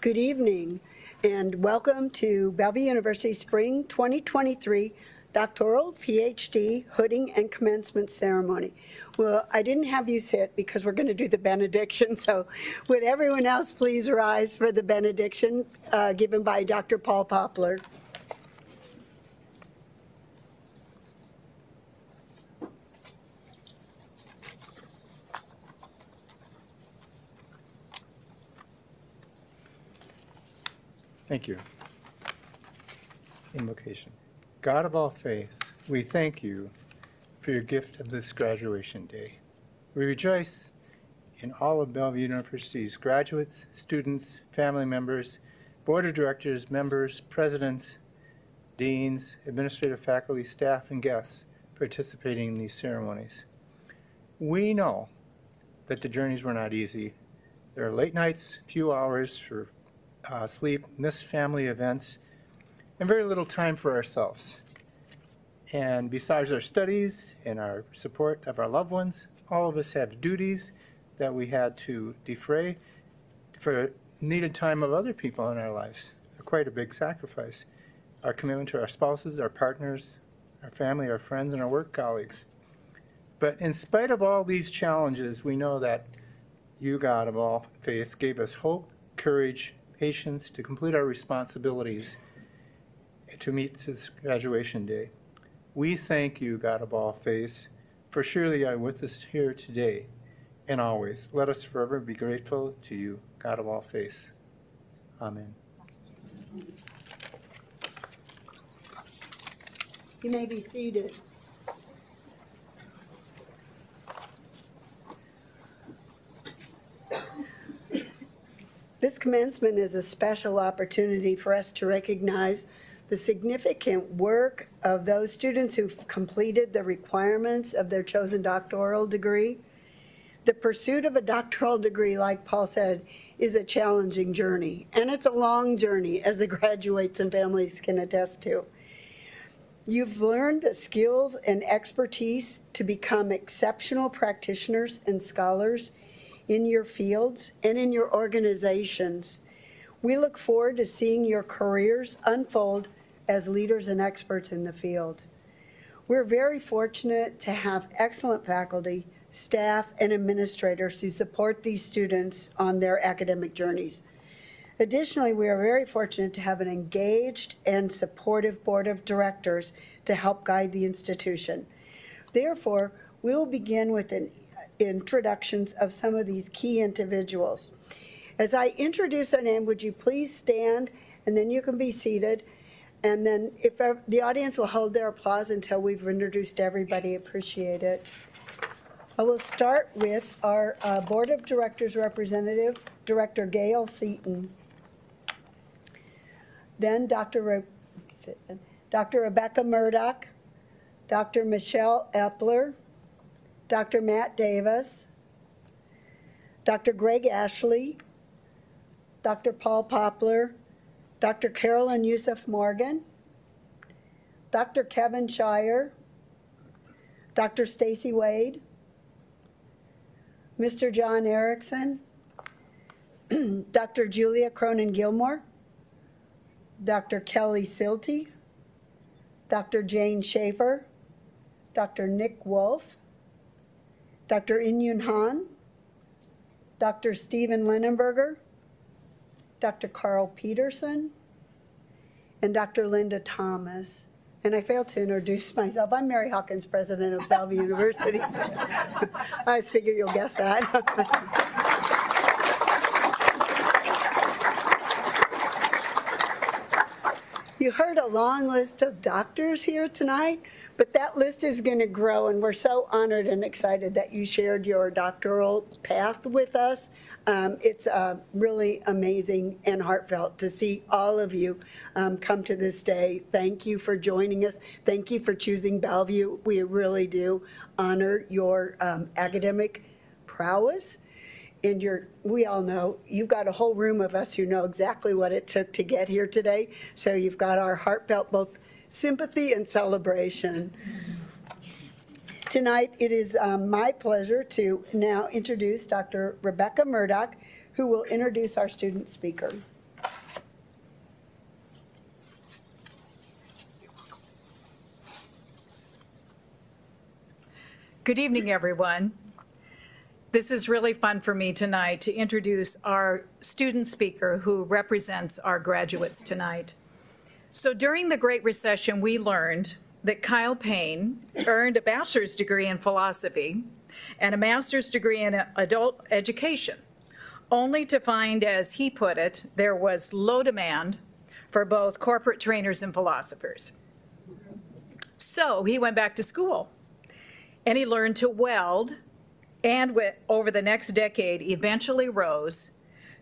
Good evening, and welcome to Bellevue University Spring 2023 Doctoral PhD Hooding and Commencement Ceremony. Well, I didn't have you sit because we're going to do the benediction, so would everyone else please rise for the benediction uh, given by Dr. Paul Poplar? Thank you. Invocation. God of all faith, we thank you for your gift of this graduation day. We rejoice in all of Bellevue University's graduates, students, family members, board of directors, members, presidents, deans, administrative faculty, staff, and guests participating in these ceremonies. We know that the journeys were not easy. There are late nights, few hours for uh, sleep, miss family events, and very little time for ourselves. And besides our studies and our support of our loved ones, all of us have duties that we had to defray for needed time of other people in our lives. Quite a big sacrifice. Our commitment to our spouses, our partners, our family, our friends, and our work colleagues. But in spite of all these challenges, we know that you, God of all faiths, gave us hope, courage, patience to complete our responsibilities to meet this graduation day. We thank you, God of all faiths, for surely you are with us here today and always. Let us forever be grateful to you, God of all faiths. Amen. You may be seated. This commencement is a special opportunity for us to recognize the significant work of those students who've completed the requirements of their chosen doctoral degree. The pursuit of a doctoral degree, like Paul said, is a challenging journey, and it's a long journey, as the graduates and families can attest to. You've learned the skills and expertise to become exceptional practitioners and scholars in your fields and in your organizations. We look forward to seeing your careers unfold as leaders and experts in the field. We're very fortunate to have excellent faculty, staff, and administrators who support these students on their academic journeys. Additionally, we are very fortunate to have an engaged and supportive board of directors to help guide the institution. Therefore, we will begin with an introductions of some of these key individuals. As I introduce our name, would you please stand and then you can be seated. And then if the audience will hold their applause until we've introduced everybody, appreciate it. I will start with our uh, Board of Directors representative, Director Gail Seaton. Then Dr. Re- Dr. Rebecca Murdoch, Dr. Michelle Epler, Dr. Matt Davis, Dr. Greg Ashley, Dr. Paul Poplar, Dr. Carolyn Yusuf Morgan, Dr. Kevin Shire, Dr. Stacy Wade, Mr. John Erickson, Dr. Julia Cronin Gilmore, Dr. Kelly Silty, Dr. Jane Schaefer, Dr. Nick Wolf, Dr. Inyun Han, Dr. Stephen Lindenberger, Dr. Carl Peterson, and Dr. Linda Thomas. And I failed to introduce myself. I'm Mary Hawkins, president of Bellevue University. I figure you'll guess that. you heard a long list of doctors here tonight, but that list is going to grow, and we're so honored and excited that you shared your doctoral path with us. Um, it's uh, really amazing and heartfelt to see all of you um, come to this day. Thank you for joining us. Thank you for choosing Bellevue. We really do honor your um, academic prowess. And your, we all know, you've got a whole room of us who know exactly what it took to get here today. So you've got our heartfelt both sympathy and celebration. Tonight, it is um, my pleasure to now introduce Dr. Rebecca Murdoch, who will introduce our student speaker. Good evening, everyone. This is really fun for me tonight to introduce our student speaker who represents our graduates tonight. So during the Great Recession, we learned that Kyle Payne earned a bachelor's degree in philosophy and a master's degree in adult education, only to find, as he put it, there was low demand for both corporate trainers and philosophers. So he went back to school and he learned to weld and over the next decade eventually rose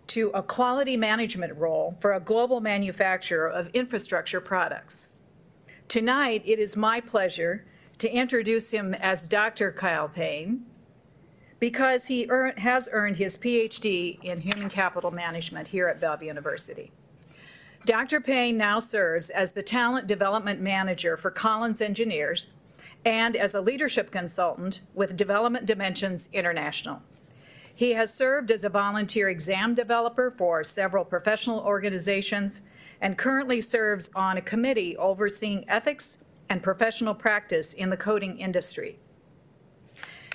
to a quality management role for a global manufacturer of infrastructure products. Tonight, it is my pleasure to introduce him as Dr. Kyle Payne because he has earned his PhD in human capital management here at Bellevue University. Dr. Payne now serves as the talent development manager for Collins Engineers and as a leadership consultant with Development Dimensions International. He has served as a volunteer exam developer for several professional organizations and currently serves on a committee overseeing ethics and professional practice in the coding industry.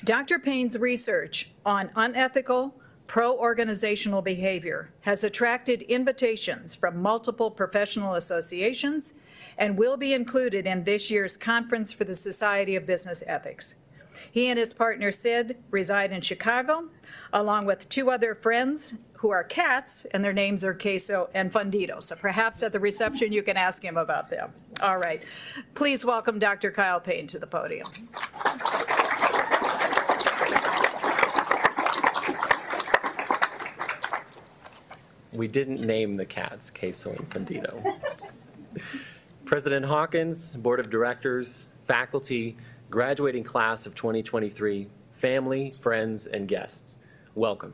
Dr. Payne's research on unethical, pro-organizational behavior has attracted invitations from multiple professional associations and will be included in this year's Conference for the Society of Business Ethics. He and his partner Sid reside in Chicago, along with two other friends who are cats, and their names are Queso and Fundido. So perhaps at the reception you can ask him about them. All right. Please welcome Dr. Kyle Payne to the podium. We didn't name the cats Queso and Fundido. President Hawkins, Board of Directors, faculty, graduating class of 2023, family, friends, and guests, welcome.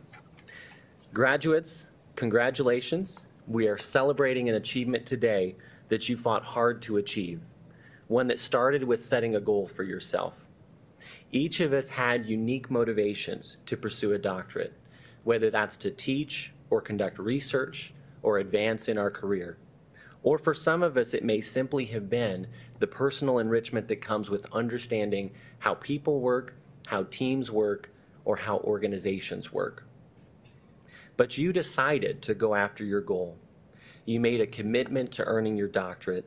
Graduates, congratulations. We are celebrating an achievement today that you fought hard to achieve, one that started with setting a goal for yourself. Each of us had unique motivations to pursue a doctorate, whether that's to teach or conduct research or advance in our career. Or for some of us, it may simply have been the personal enrichment that comes with understanding how people work, how teams work, or how organizations work. But you decided to go after your goal. You made a commitment to earning your doctorate.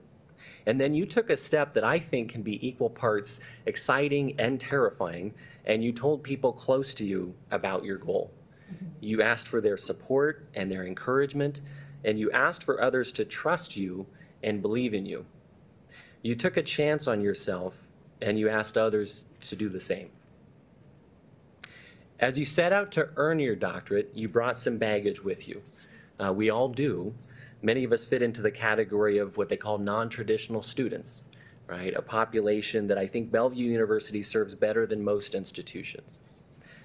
And then you took a step that I think can be equal parts exciting and terrifying, and you told people close to you about your goal. Mm-hmm. You asked for their support and their encouragement, and you asked for others to trust you and believe in you. You took a chance on yourself, and you asked others to do the same. As you set out to earn your doctorate, you brought some baggage with you. Uh, we all do. Many of us fit into the category of what they call non-traditional students, right? A population that I think Bellevue University serves better than most institutions.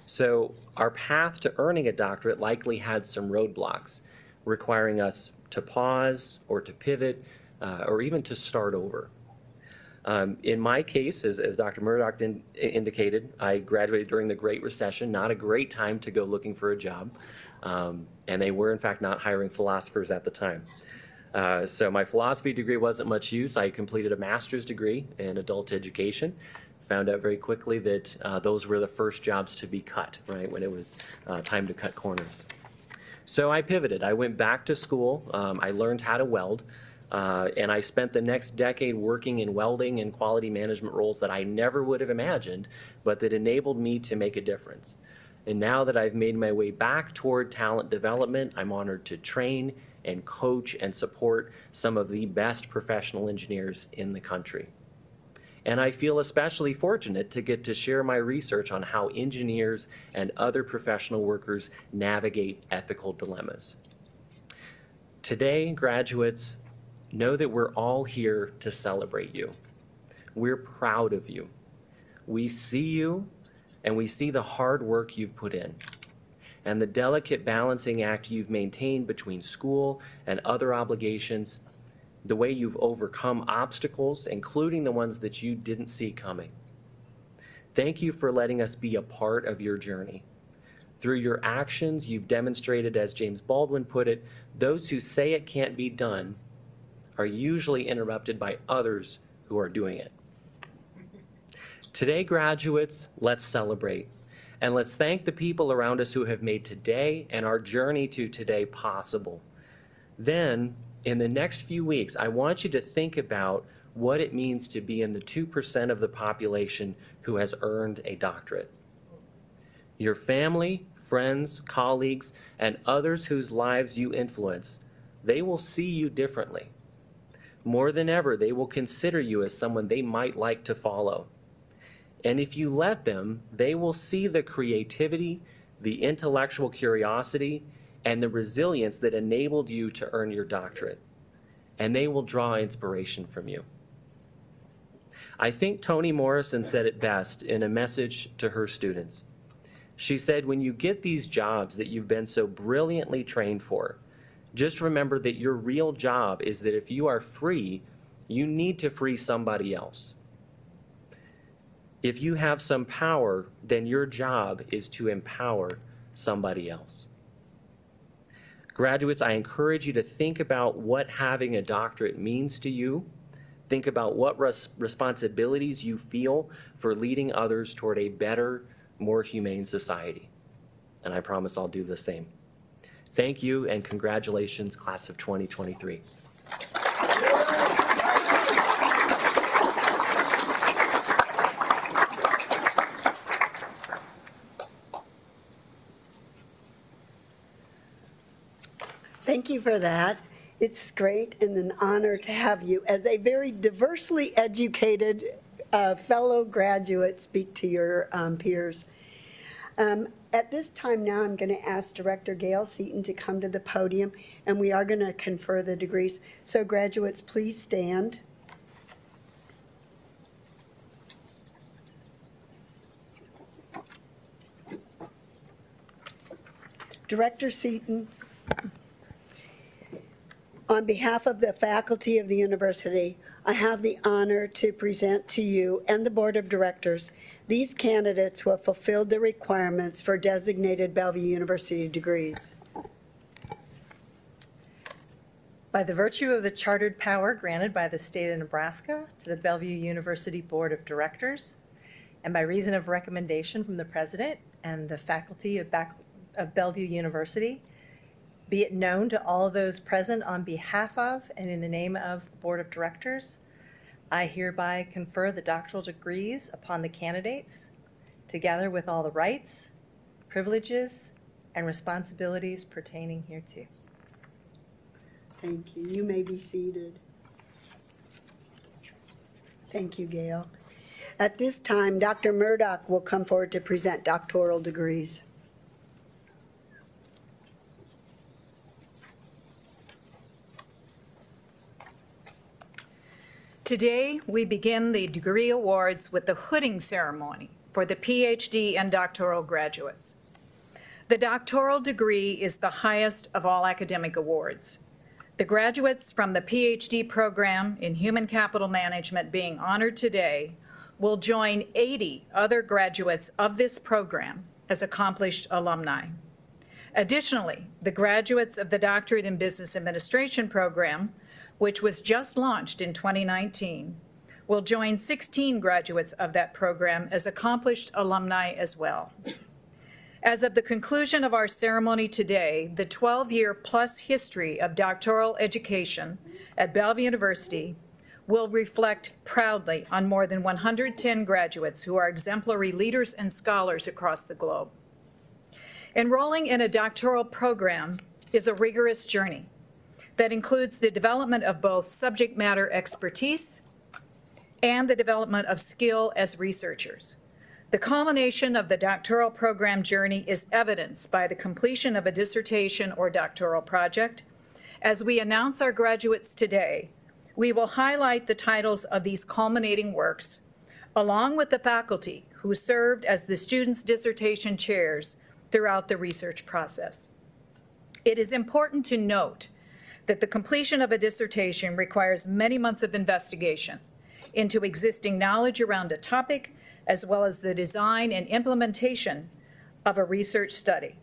So our path to earning a doctorate likely had some roadblocks, requiring us to pause or to pivot uh, or even to start over. Um, in my case, as, as Dr. Murdoch in, indicated, I graduated during the Great Recession, not a great time to go looking for a job. Um, and they were, in fact, not hiring philosophers at the time. Uh, so my philosophy degree wasn't much use. I completed a master's degree in adult education. Found out very quickly that uh, those were the first jobs to be cut, right, when it was uh, time to cut corners. So I pivoted. I went back to school. Um, I learned how to weld. Uh, and I spent the next decade working in welding and quality management roles that I never would have imagined, but that enabled me to make a difference. And now that I've made my way back toward talent development, I'm honored to train and coach and support some of the best professional engineers in the country. And I feel especially fortunate to get to share my research on how engineers and other professional workers navigate ethical dilemmas. Today, graduates, know that we're all here to celebrate you. We're proud of you. We see you and we see the hard work you've put in and the delicate balancing act you've maintained between school and other obligations, the way you've overcome obstacles, including the ones that you didn't see coming. Thank you for letting us be a part of your journey. Through your actions, you've demonstrated, as James Baldwin put it, those who say it can't be done are usually interrupted by others who are doing it. Today, graduates, let's celebrate. And let's thank the people around us who have made today and our journey to today possible. Then, in the next few weeks, I want you to think about what it means to be in the 2% of the population who has earned a doctorate. Your family, friends, colleagues, and others whose lives you influence, they will see you differently. More than ever, they will consider you as someone they might like to follow. And if you let them, they will see the creativity, the intellectual curiosity, and the resilience that enabled you to earn your doctorate. And they will draw inspiration from you. I think Toni Morrison said it best in a message to her students. She said, When you get these jobs that you've been so brilliantly trained for, just remember that your real job is that if you are free, you need to free somebody else. If you have some power, then your job is to empower somebody else. Graduates, I encourage you to think about what having a doctorate means to you. Think about what res- responsibilities you feel for leading others toward a better, more humane society. And I promise I'll do the same. Thank you and congratulations, class of 2023. Thank you for that. It's great and an honor to have you as a very diversely educated uh, fellow graduate speak to your um, peers. Um, At this time now, I'm going to ask Director Gail Seaton to come to the podium, and we are going to confer the degrees. So graduates, please stand. Director Seaton, on behalf of the faculty of the university, I have the honor to present to you and the Board of Directors these candidates who have fulfilled the requirements for designated Bellevue University degrees. By the virtue of the chartered power granted by the state of Nebraska to the Bellevue University Board of Directors, and by reason of recommendation from the president and the faculty of of Bellevue University, be it known to all those present on behalf of and in the name of the Board of Directors, I hereby confer the doctoral degrees upon the candidates, together with all the rights, privileges, and responsibilities pertaining hereto. Thank you. You may be seated. Thank you, Gail. At this time, Dr. Murdoch will come forward to present doctoral degrees. Today, we begin the degree awards with the hooding ceremony for the PhD and doctoral graduates. The doctoral degree is the highest of all academic awards. The graduates from the PhD program in Human Capital Management being honored today will join 80 other graduates of this program as accomplished alumni. Additionally, the graduates of the Doctorate in Business Administration program which was just launched in 2019, will join 16 graduates of that program as accomplished alumni as well. As of the conclusion of our ceremony today, the 12-year plus history of doctoral education at Bellevue University will reflect proudly on more than 110 graduates who are exemplary leaders and scholars across the globe. Enrolling in a doctoral program is a rigorous journey that includes the development of both subject matter expertise and the development of skill as researchers. The culmination of the doctoral program journey is evidenced by the completion of a dissertation or doctoral project. As we announce our graduates today, we will highlight the titles of these culminating works, along with the faculty who served as the students' dissertation chairs throughout the research process. It is important to note that the completion of a dissertation requires many months of investigation into existing knowledge around a topic, as well as the design and implementation of a research study.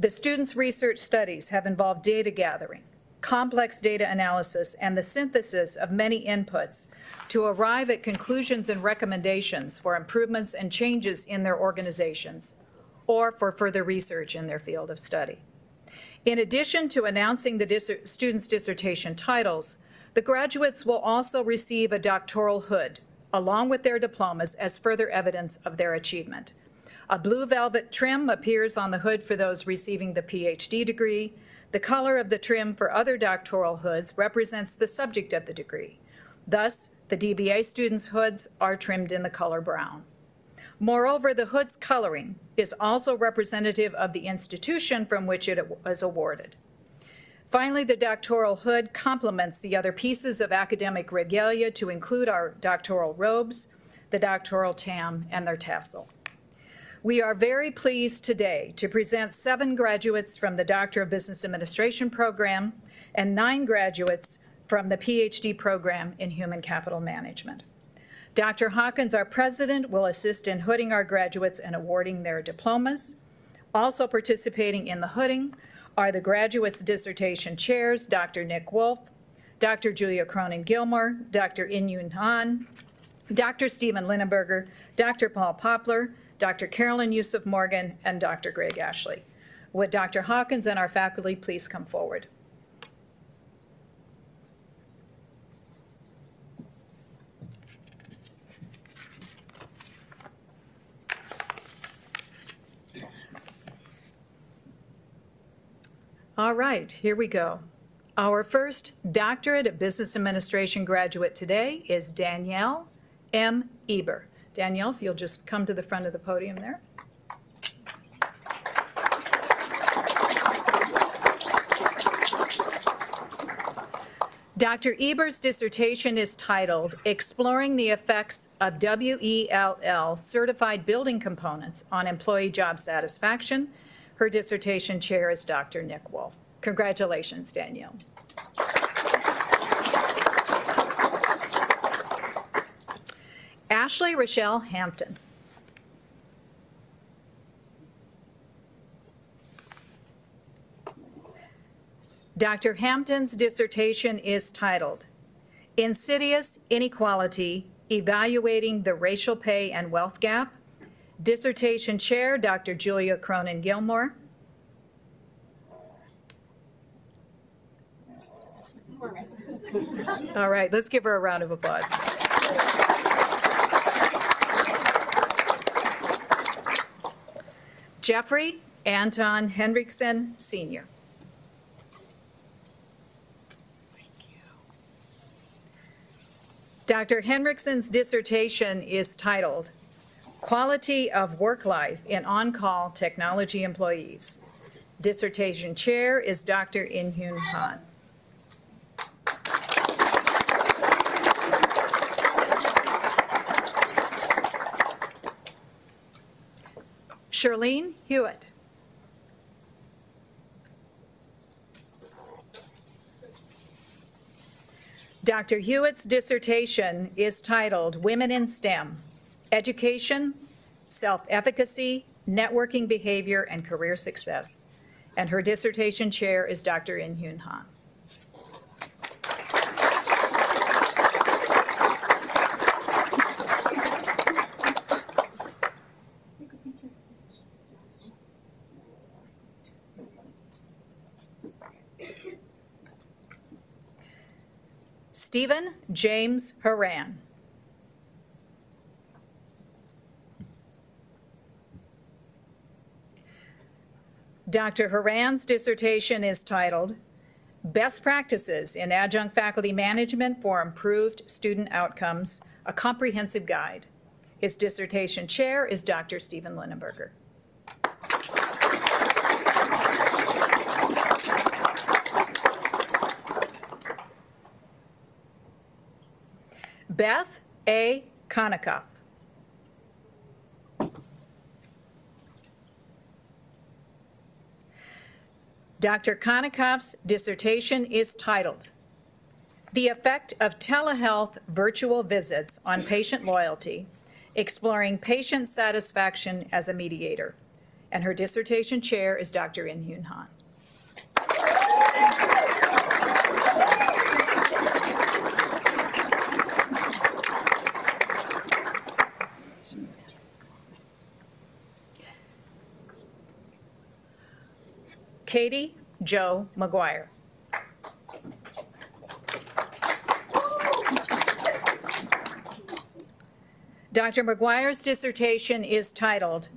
The students' research studies have involved data gathering, complex data analysis, and the synthesis of many inputs to arrive at conclusions and recommendations for improvements and changes in their organizations or for further research in their field of study. In addition to announcing the dis- students' dissertation titles, the graduates will also receive a doctoral hood along with their diplomas as further evidence of their achievement. A blue velvet trim appears on the hood for those receiving the PhD degree. The color of the trim for other doctoral hoods represents the subject of the degree. Thus, the DBA students' hoods are trimmed in the color brown. Moreover, the hood's coloring is also representative of the institution from which it was awarded. Finally, the doctoral hood complements the other pieces of academic regalia to include our doctoral robes, the doctoral tam, and their tassel. We are very pleased today to present seven graduates from the Doctor of Business Administration program and nine graduates from the PhD program in Human Capital Management. Dr. Hawkins, our president, will assist in hooding our graduates and awarding their diplomas. Also participating in the hooding are the graduates' dissertation chairs, Dr. Nick Wolf, Dr. Julia Cronin Gilmore, Dr. Inyun Han, Dr. Stephen Linnenberger, Dr. Paul Poplar, Dr. Carolyn Yusuf Morgan, and Dr. Greg Ashley. Would Dr. Hawkins and our faculty please come forward? All right, here we go. Our first doctorate of business administration graduate today is Danielle M. Eber. Danielle, if you'll just come to the front of the podium there. Dr. Eber's dissertation is titled Exploring the Effects of WELL Certified Building Components on Employee Job Satisfaction. Her dissertation chair is Dr. Nick Wolf. Congratulations, Danielle. Ashley Rochelle Hampton. Dr. Hampton's dissertation is titled Insidious Inequality Evaluating the Racial Pay and Wealth Gap. Dissertation chair, Dr. Julia Cronin Gilmore. All right, let's give her a round of applause. Jeffrey Anton Henriksen, Sr. Dr. Henriksen's dissertation is titled Quality of Work Life in On-Call Technology Employees. Dissertation chair is Dr. In-Hyun Han. Charlene Hewitt. Dr. Hewitt's dissertation is titled Women in STEM, Education, Self-Efficacy, Networking Behavior, and Career Success. And her dissertation chair is Dr. In-Hyun Han. Stephen James Haran. Dr. Haran's dissertation is titled Best Practices in Adjunct Faculty Management for Improved Student Outcomes, a Comprehensive Guide. His dissertation chair is Dr. Stephen Linnenberger. Beth A. Konikoff. Dr. Konikoff's dissertation is titled The Effect of Telehealth Virtual Visits on Patient Loyalty, Exploring Patient Satisfaction as a Mediator. And her dissertation chair is Dr. In-Hyun Han. Katie Joe McGuire. Dr. McGuire's dissertation is titled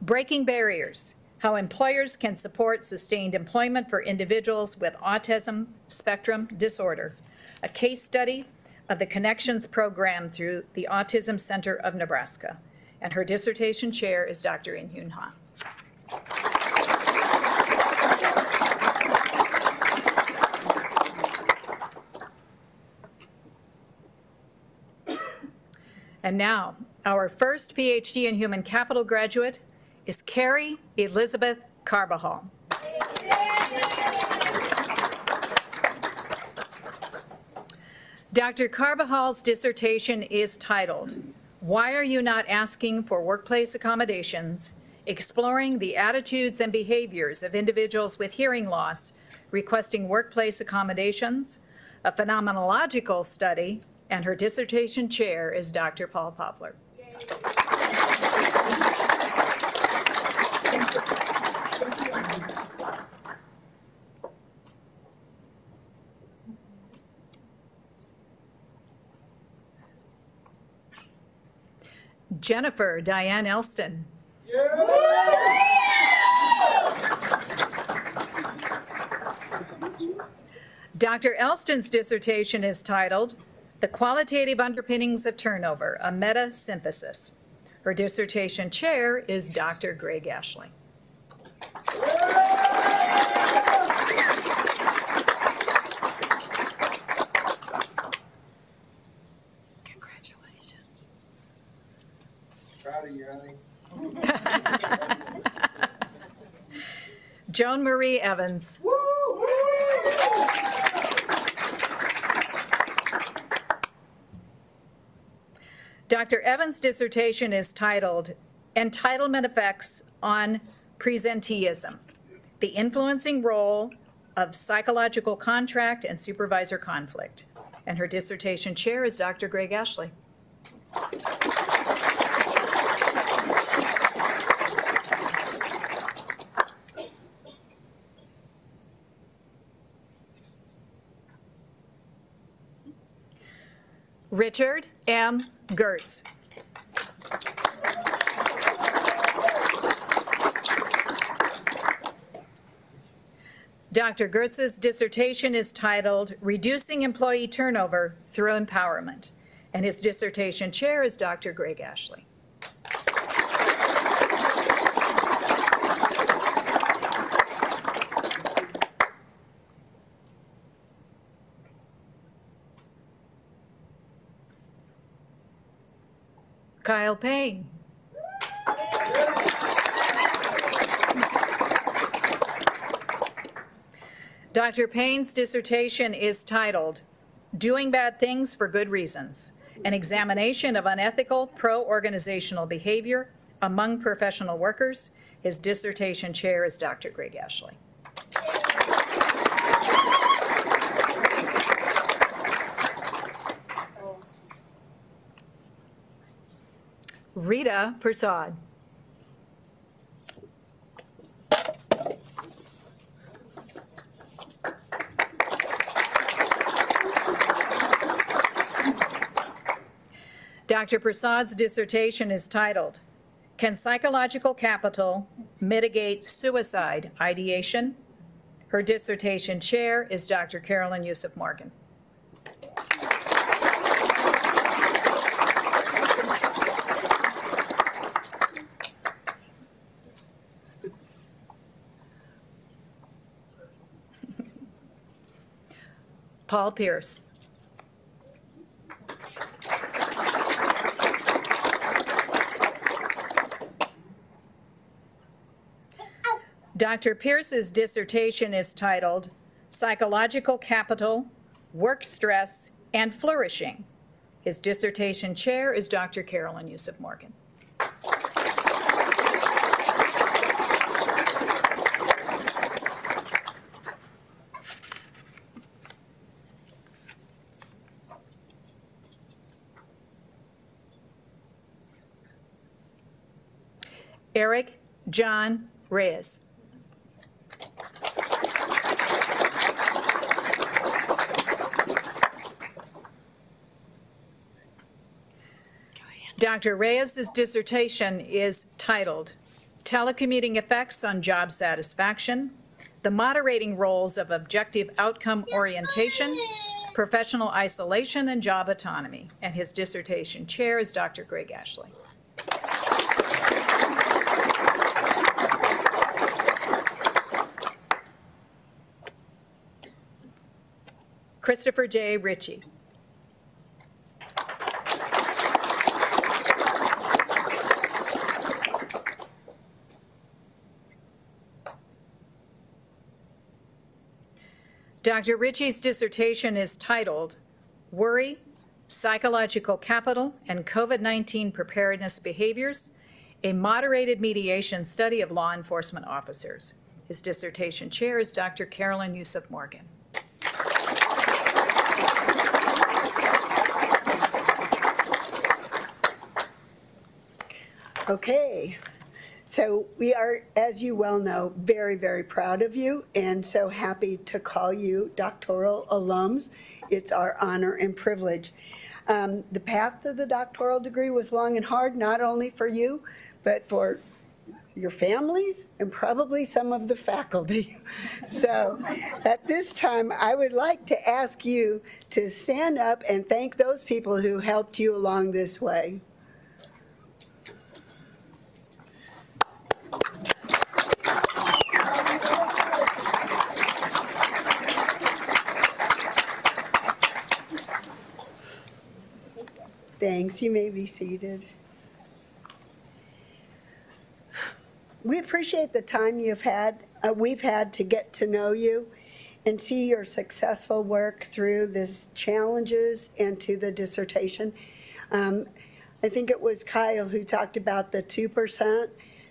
Breaking Barriers, How Employers Can Support Sustained Employment for Individuals with Autism Spectrum Disorder, a case study of the Connections Program through the Autism Center of Nebraska. And her dissertation chair is Dr. In Hyun Ha. And now, our first PhD in Human Capital graduate is Carrie Elizabeth Carbajal. Dr. Carvajal's dissertation is titled, Why Are You Not Asking for Workplace Accommodations? Exploring the Attitudes and Behaviors of Individuals with Hearing Loss Requesting Workplace Accommodations, a phenomenological study, and her dissertation chair is Dr. Paul Poplar. Jennifer Diane Elston. Dr. Elston's dissertation is titled The Qualitative Underpinnings of Turnover, a Meta Synthesis. Her dissertation chair is Dr. Greg Ashley. Congratulations. Proud of you, honey. Joan Marie Evans. Dr. Evans' dissertation is titled Entitlement Effects on Presenteeism, the Influencing Role of Psychological Contract and Supervisor Conflict. And her dissertation chair is Dr. Greg Ashley. Richard M. Gertz. Dr. Gertz's dissertation is titled Reducing Employee Turnover Through Empowerment, and his dissertation chair is Dr. Greg Ashley. Kyle Payne. Dr. Payne's dissertation is titled Doing Bad Things for Good Reasons, an examination of unethical pro-organizational behavior among professional workers. His dissertation chair is Dr. Greg Ashley. Rita Prasad. Dr. Prasad's dissertation is titled, Can Psychological Capital Mitigate Suicide Ideation? Her dissertation chair is Dr. Carolyn Yusuf Morgan. Paul Pierce. Dr. Pierce's dissertation is titled Psychological Capital, Work Stress, and Flourishing. His dissertation chair is Dr. Carolyn Yusuf Morgan. Eric John Reyes. Dr. Reyes's dissertation is titled Telecommuting Effects on Job Satisfaction, the Moderating Roles of Objective Outcome Orientation, Professional Isolation, and Job Autonomy. And his dissertation chair is Dr. Greg Ashley. Christopher J. Ritchie. Dr. Ritchie's dissertation is titled Worry, Psychological Capital, and COVID-19 Preparedness Behaviors, a moderated mediation study of law enforcement officers. His dissertation chair is Dr. Carolyn Yusuf Morgan. Okay, so we are, as you well know, very, very proud of you and so happy to call you doctoral alums. It's our honor and privilege. Um, The path to the doctoral degree was long and hard, not only for you, but for your families and probably some of the faculty. So at this time, I would like to ask you to stand up and thank those people who helped you along this way. Thanks, you may be seated. We appreciate the time you've had, uh, we've had to get to know you and see your successful work through this challenges and to the dissertation. Um, I think it was Kyle who talked about the 2%.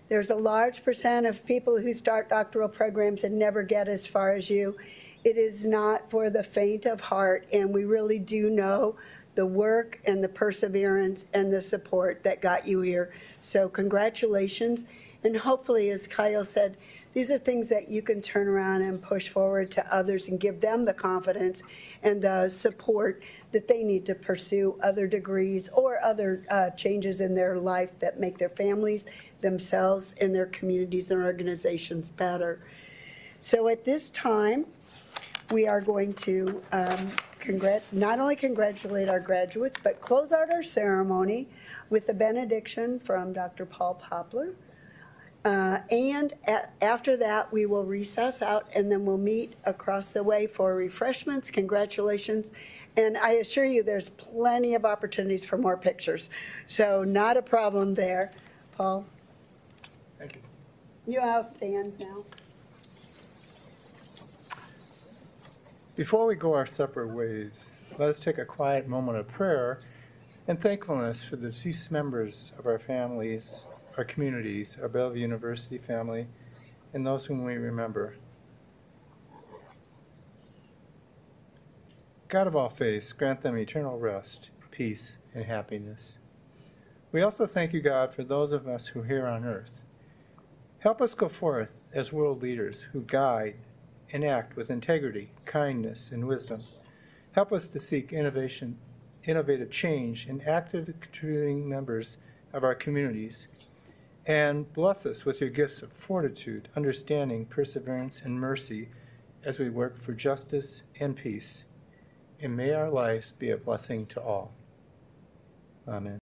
There's a large percent of people who start doctoral programs and never get as far as you. It is not for the faint of heart, and we really do know the work and the perseverance and the support that got you here. So congratulations. And hopefully, as Kyle said, these are things that you can turn around and push forward to others and give them the confidence and the support that they need to pursue other degrees or other uh, changes in their life that make their families, themselves, and their communities and organizations better. So at this time, we are going to um, congrat, not only congratulate our graduates, but close out our ceremony with a benediction from Dr. Paul Poplar. Uh, And a- after that, we will recess out, and then we'll meet across the way for refreshments. Congratulations. And I assure you, there's plenty of opportunities for more pictures. So not a problem there. Paul, Thank you. you all stand now. Before we go our separate ways, let us take a quiet moment of prayer and thankfulness for the deceased members of our families, our communities, our Bellevue University family, and those whom we remember. God of all faiths, grant them eternal rest, peace, and happiness. We also thank you, God, for those of us who are here on earth. Help us go forth as world leaders who guide and act with integrity, kindness, and wisdom. Help us to seek innovation, innovative change, and active contributing members of our communities. And bless us with your gifts of fortitude, understanding, perseverance, and mercy as we work for justice and peace. And may our lives be a blessing to all. Amen.